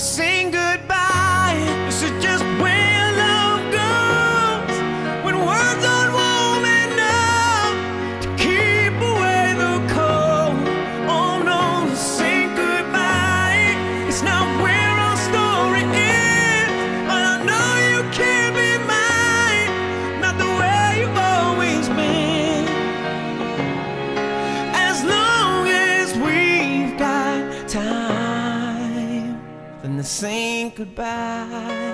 sing then to sing goodbye.